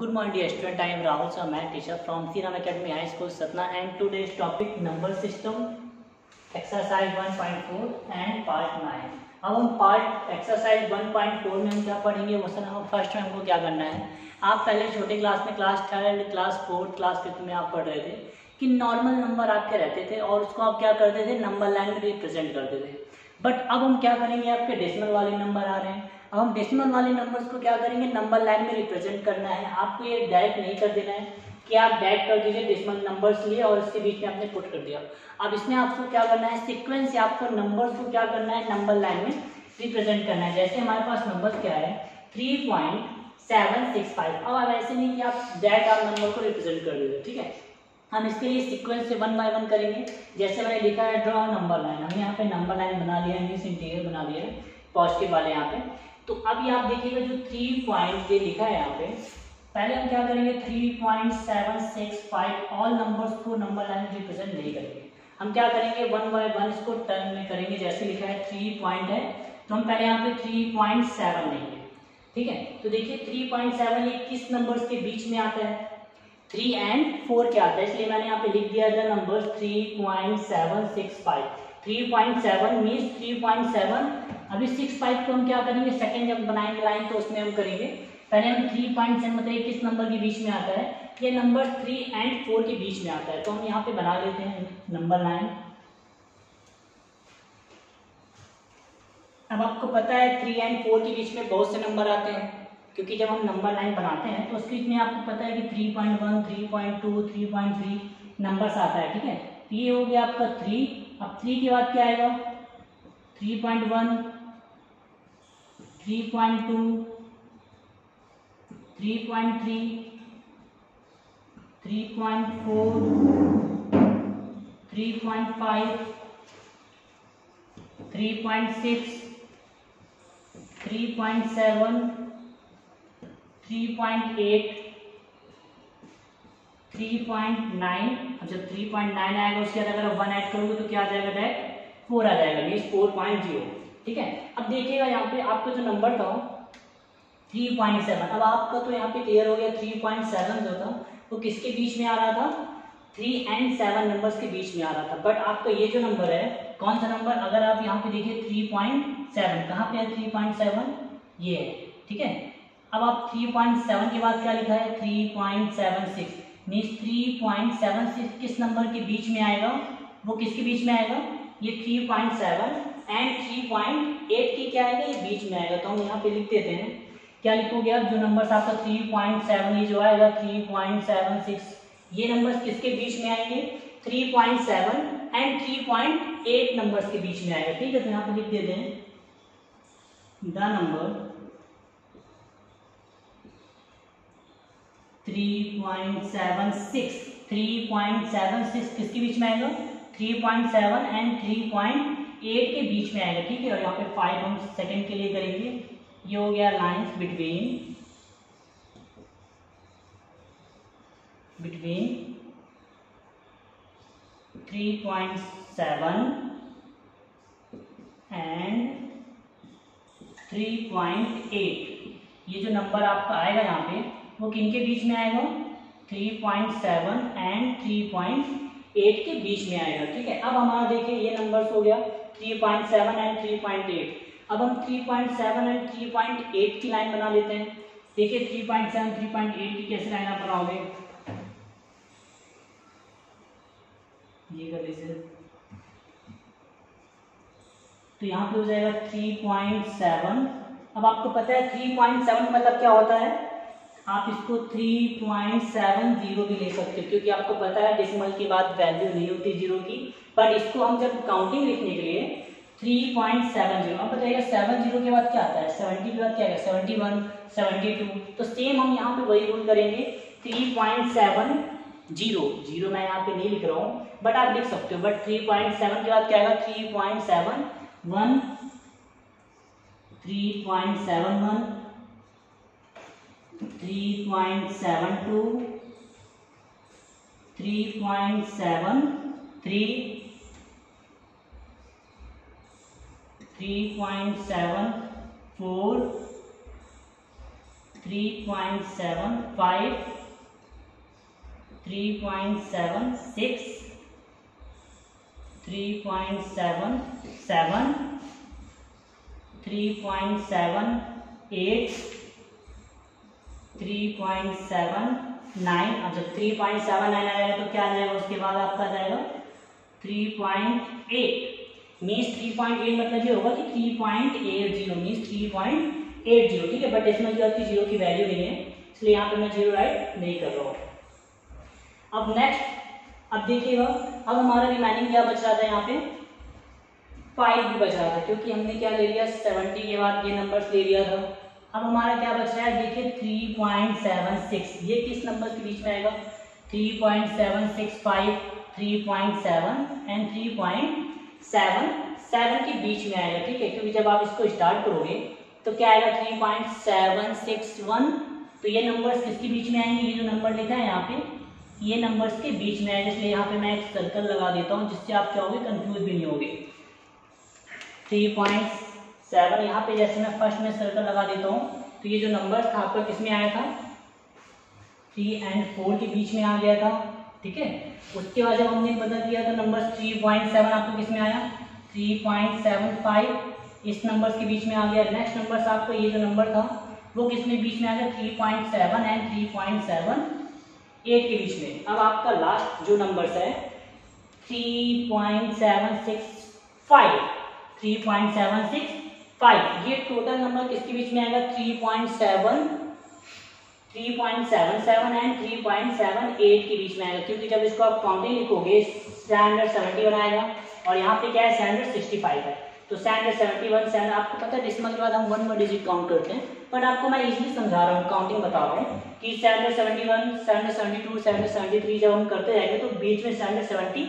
Good morning dear student, I am Rahul sir, math teacher from Siram Academy High School Satna. And today's topic number system exercise 1.4 and part 9. अब हम part exercise 1.4 में हम क्या पढ़ेंगे? वो sir हम first में हमको क्या करना है? आप पहले छोटे क्लास में class third class fourth class fifth में आप पढ़ रहे थे कि नॉर्मल नंबर आपके रहते थे और उसको आप क्या करते थे? नंबर लाइन में रिप्रेजेंट करते थे। बट अब हम क्या करेंगे? आपके डेसिमल वाले नंबर आ रहे हैं। अब हम डेसिमल वाले नंबर्स को क्या करेंगे? नंबर लाइन में रिप्रेजेंट करना है। आपको ये डायरेक्ट नहीं कर देना है कि आप डायरेक्ट कर दीजिए डेसिमल नंबर्स लिए और इसके बीच में आपने पुट कर दिया। अब इसमें आपको क्या करना है? सीक्वेंस या आपको नंबर्स को क्या करना है? नंबर लाइन में रिप्रेजेंट करना है। जैसे हमारे पास नंबर क्या है? Three point seven six five अब आप ऐसे नहीं कि आप डायरेक्ट आप नंबर को रिप्रेजेंट कर दीजिए ठीक है? हम इसके लिए सीक्वेंस से वन बाय वन करेंगे। जैसे मैंने लिखा है ड्रॉ नंबर लाइन हमने यहाँ पे नंबर लाइन बना लिया है इंटीरियर बना लिया है पॉजिटिव वाले यहाँ पे। तो ये आप देखिएगा जो थ्री पॉइंट ये लिखा है यहाँ पे, पहले हम क्या करेंगे? Three point seven six five all numbers को नंबर लाइन रिप्रेजेंट नहीं करेंगे। हम क्या करेंगे? वन बाय वन इसको टर्न में करेंगे, जैसे लिखा है थ्री पॉइंट है। तो हम पहले यहाँ पे थ्री पॉइंट सेवन लेंगे। ठीक है? तो देखिए थ्री पॉइंट सेवन ये किस नंबर्स के बीच में आता है? थ्री एंड फोर क्या आता है, इसलिए मैंने यहाँ पे लिख दिया था number three point seven six five three point seven means three point seven अभी सिक्स फाइव को हम क्या करेंगे? सेकंड जब बनाएँगे लाइन तो उसमें हम करेंगे। पहले हम थ्री पॉइंट सेवन मतलब किस नंबर के बीच में आता है? ये नंबर थ्री एंड फोर के बीच में आता है। तो हम यहाँ पे बना लेते हैं नंबर लाइन अब आपको पता है थ्री एंड फोर के बीच में बहुत से नंबर आते हैं। क्योंकि जब हम नंबर लाइन बनाते हैं तो उसके बीच में आपको पता है कि three point one three point two three point three numbers आता है, ठीक है? तो ये हो गया आपका थ्री अब थ्री के बाद क्या आएगा? Three point one three point two three point three three point four three point five three point six three point seven three point eight three point nine अब जब थ्री पॉइंट नाइन आएगा, उसके बाद अगर वन ऐड करोगे तो क्या आ जाएगा डायरेक्ट फोर आ जाएगा मीन्स फोर ठीक है? अब देखिएगा यहाँ पे आपका जो नंबर था थ्री पॉइंट सेवन अब आपका तो यहाँ पे क्लियर हो गया थ्री पॉइंट सेवन जो था, वो किसके बीच में आ रहा था? थ्री एंड सेवन नंबर्स के बीच में आ रहा था बट आपका ये जो नंबर है, कौन सा नंबर अगर आप यहाँ पे देखिए थ्री पॉइंट सेवन कहाँ पे है थ्री पॉइंट सेवन ये है, ठीक है? अब आप थ्री पॉइंट सेवन के बाद क्या लिखा है? Three point seven six means three point seven six किस नंबर के बीच में आएगा? वो किसके बीच में आएगा? ये three point seven and three point eight की क्या आएगा? ये बीच में आएगा। तो हम यहाँ पे लिख देते हैं। क्या लिखोगे आप? जो नंबर आपका थ्री पॉइंट सेवन ये जो आएगा थ्री पॉइंट सेवन सिक्स ये नंबर्स किसके बीच में आएँगे? Three point seven and three point eight numbers के बीच में आएगा। ठीक है तो यहाँ पे लिख देते हैं। The number three point seven six three point seven six किसके बीच में आएगा? Three point seven and three point eight के बीच में आएगा, ठीक है? और यहाँ पे फाइव हम सेकंड के लिए करेंगे। ये हो गया लाइंस बिटवीन between 3.7 and 3.8 ये जो नंबर आपका आएगा यहाँ पे वो किन के बीच में आएगा 3.7 एंड 3.8 के बीच में आएगा ठीक है अब हमारा देखिए ये नंबर्स हो गया 3.7 एंड 3.8 अब हम 3.7 एंड 3.8 की लाइन बना लेते हैं देखिए 3.7 3.8 की कैसे लाइन आप बनाओगे ये कर लीजिए तो यहाँ पे हो जाएगा थ्री पॉइंट सेवन अब आपको पता है थ्री पॉइंट सेवन मतलब क्या होता है आप इसको थ्री पॉइंट सेवन ज़ीरो भी ले सकते हो, क्योंकि आपको पता है डिसमल के बाद वैल्यू नहीं होती ज़ीरो की। पर इसको हम जब काउंटिंग लिखने के लिए थ्री पॉइंट सेवन ज़ीरो अब बताइएगा सेवन ज़ीरो के बाद क्या आता है? सेवेंटी के बाद क्या है? सेवेंटी वन सेवेंटी टू तो सेम हम यहाँ पे वही रूल करेंगे three point seven zero zero मैं यहाँ पे नहीं लिख रहा हूँ बट आप लिख सकते हो। बट थ्री पॉइंट सेवन के बाद क्या आएगा? Three point seven one three point seven one three point seven two three point seven three three point seven four three point seven five three point seven six three point seven seven three point seven eight three point seven nine अच्छा three point seven nine आएगा तो क्या आ जाएगा? उसके बाद आपका आ जाएगा three point eight means three point eight मतलब ये होगा कि three point eight zero means three point eight zero ठीक है? बट इसमें जो आपकी ज़ीरो की वैल्यू नहीं है। इसलिए यहाँ पे मैं ज़ीरो राइट नहीं कर रहा हूँ। अब नेक्स्ट अब देखिएगा, अब हमारा रिमाइनिंग क्या बच रहा था यहाँ पे? फाइव भी बच रहा था, क्योंकि हमने क्या ले लिया? सेवेंटी के बाद ये नंबर ले लिया था। अब हमारा क्या बच है? देखिए थ्री पॉइंट सेवन सिक्स ये किस नंबर के बीच में आएगा? Three point seven six five three point seven and three point seven seven के बीच में आएगा, ठीक है? क्योंकि जब आप इसको स्टार्ट करोगे तो क्या आएगा? Three point seven six one तो ये नंबर्स किसके बीच में आएँगे? ये जो नंबर लिखा है यहाँ पे, ये नंबर्स के बीच में है इसलिए यहाँ पे मैं एक सर्कल लगा देता हूँ, जिससे आप क्या होगे? कंफ्यूज भी नहीं होगे। थ्री पॉइंट सेवन यहाँ पे जैसे मैं फ़र्स्ट में सर्कल लगा देता हूँ तो ये जो नंबर था आपका किसमें आया था? थ्री एंड फोर के बीच में आ गया था, ठीक है? उसके बाद जब हमने पता किया तो नंबर थ्री पॉइंट सेवन आपको किसमें आया? थ्री पॉइंट सेवन फाइव इस नंबर के बीच में आ गया। नेक्स्ट नंबर आपका ये जो नंबर था, वो किसमें बीच में आ गया? Three point seven and three point seven eight के बीच में। अब आपका लास्ट जो नंबर है three point seven six five three point seven six five ये टोटल नंबर किसके बीच में आएगा? Three point seven three point seven seven and three point seven eight के बीच में आएगा। क्योंकि जब इसको आप काउंटिंग लिखोगे स्टैंडर्ड सेवेंटी वन आएगा और यहाँ पे क्या है? स्टैंडर्ड सिक्सटी फाइव है। तो स्टैंडर्ड सेवेंटी वन स्टैंडर्ड आपको पता है डिसमल के बाद हम वन वन डिजिट काउंट करते हैं। बट आपको मैं इजीली समझा रहा हूँ काउंटिंग बता रहा हूँ कि standard seventy one standard seventy two standard seventy three जब हम करते जाएँगे तो बीच में standard seventy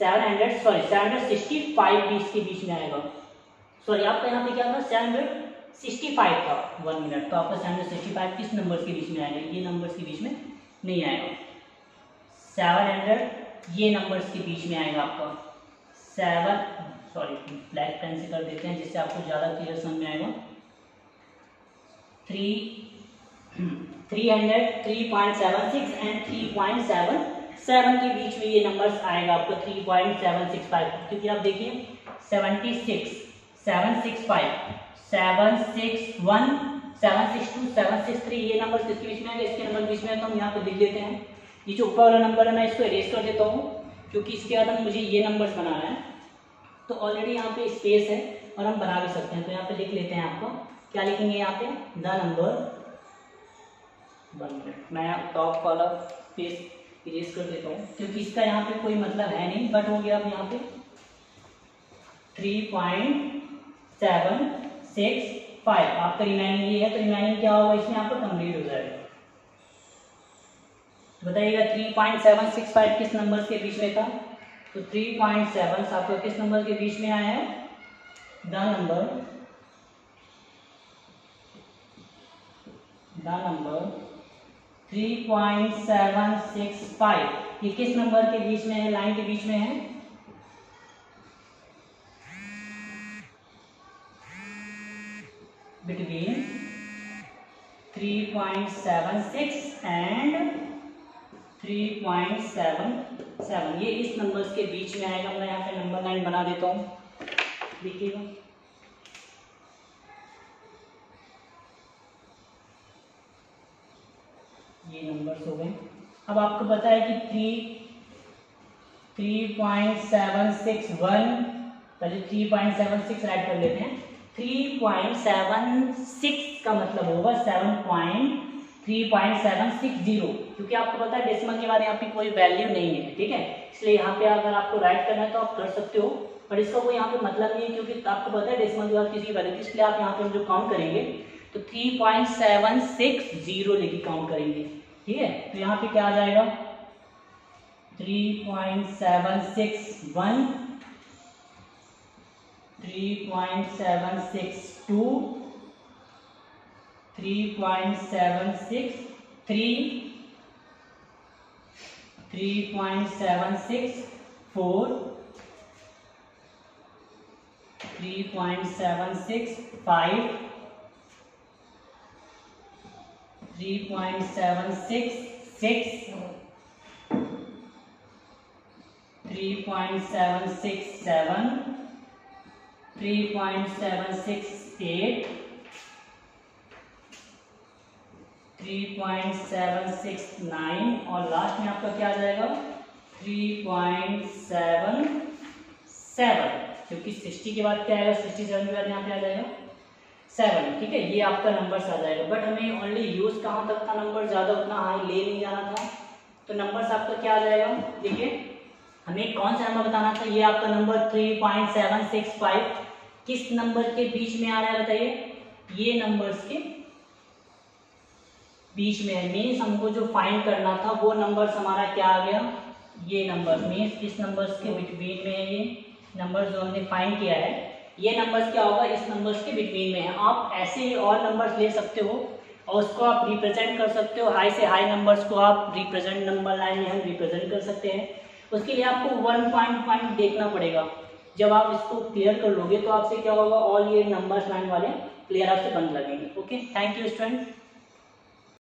seven hundred sorry standard sixty five बीस के बीच में आएगा। सॉरी आपका यहाँ पे क्या था? स्टैंडर्ड सिक्सटी फाइव का वन मिनट तो आपका स्टैंडर्ड सिक्सटी फाइव किस नंबर के बीच में आएगा? ये नंबर्स के बीच में नहीं आएगा। सेवन हंड्रेड ये नंबर्स के बीच में आएगा आपका। सेवन सॉरी ब्लैक पेन से कर देते हैं जिससे आपको ज़्यादा क्लियर समझ में आएगा। Three three hundred three point seven six and three point seven seven के बीच में ये नंबर्स आएगा आपको three point seven six five क्योंकि आप देखिए seventy six seven six five seven six one seven six two seven six three ये नंबर किसके बीच में है इसके नंबर बीच में है तो हम यहाँ पे लिख देते हैं। ये जो ऊपर वाला नंबर है, मैं इसको एरेज कर देता हूँ, क्योंकि इसके बाद मुझे ये नंबर्स बनाना है। तो ऑलरेडी यहाँ पे स्पेस है, और हम बना भी सकते हैं। तो यहाँ पे लिख लेते हैं आपको, क्या लिखेंगे यहाँ पे? द नंबर मैं टॉप वाला स्पेस इरेज कर देता हूँ, क्योंकि इसका यहाँ पे कोई मतलब है नहीं बट हो गया अब यहाँ पे three point seven six five आपका रिमाइनिंग ये है तो रिमाइनिंग क्या होगा? इसमें आपको कंप्लीट हो जाएगा। तो बताइएगा three point seven six five किस नंबर के बीच में था? तो थ्री पॉइंट सेवन आपको किस नंबर के बीच में आया? है the number the number three point seven six five ये किस नंबर के बीच में है? लाइन के बीच में है? 3.76 and 3.77 ये इस नंबर्स के बीच में आएगा। मैं यहाँ पे नंबर लाइन बना देता हूँ। देखिएगा। ये नंबर्स हो गए। अब आपको पता है कि three three point seven six one पहले three point seven six right कर लेते हैं। थ्री पॉइंट सेवन सिक्स का मतलब होगा seven point three point seven six zero क्योंकि आपको पता है डेसिमल के बाद यहाँ पे कोई वैल्यू नहीं है, ठीक है? इसलिए यहाँ पे अगर आपको राइट करना है तो आप कर सकते हो पर इसका कोई यहाँ पे मतलब नहीं है, क्योंकि आपको पता है डेसिमल के बाद किसी वैल्यू इसलिए आप यहाँ पे जो काउंट करेंगे तो three point seven six zero लेके काउंट करेंगे, ठीक है? तो यहाँ पे क्या आ जाएगा? Three point seven six one three point seven six three point seven six three three point seven six four three point seven six five three point seven six six three point seven six seven three point seven six eight three point seven six nine और last में आपका क्या आ जाएगा? Three point seven seven क्योंकि sixty के बाद क्या आएगा? सिक्सटी सेवन के बाद यहाँ पे आ जाएगा? सेवन ठीक है? ये आपका नंबर आ जाएगा. बट हमें ओनली यूज़ कहाँ तक था नंबर ज़्यादा उतना हाई ले नहीं जाना था। तो नंबर आपका क्या आ जाएगा? देखिए, हमें कौन सा नंबर बताना था? ये आपका number three point seven six five किस नंबर के बीच में आ रहा है बताइए? ये नंबर्स के बीच में है। मीन्स हमको जो फाइंड करना था, वो नंबर्स हमारा क्या आ गया? ये नंबर मीन्स किस नंबर्स के बिटवीन में है ये। नंबर जो हमने फाइंड किया है, ये नंबर्स क्या होगा? इस नंबर्स के बिटवीन में है। आप ऐसे ही और नंबर्स ले सकते हो और उसको आप रिप्रेजेंट कर सकते हो। हाई से हाई नंबर्स को आप रिप्रेजेंट नंबर लाइन में हम रिप्रेजेंट कर सकते हैं। उसके लिए आपको वन पॉइंट पॉइंट देखना पड़ेगा। जब आप इसको क्लियर कर लोगे तो आपसे क्या होगा? ऑल ये नंबर्स लाइन वाले क्लियर आपसे बंद लगेंगे। Okay thank you student